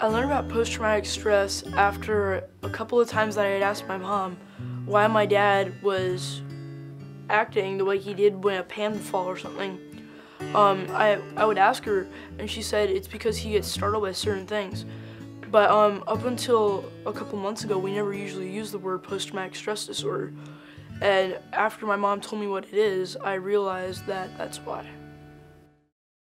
I learned about post-traumatic stress after a couple of times that I had asked my mom why my dad was acting the way he did when a pan would fall or something. Um, I, I would ask her, and she said it's because he gets startled by certain things. But um, up until a couple months ago, we never usually used the word post-traumatic stress disorder. And after my mom told me what it is, I realized that that's why.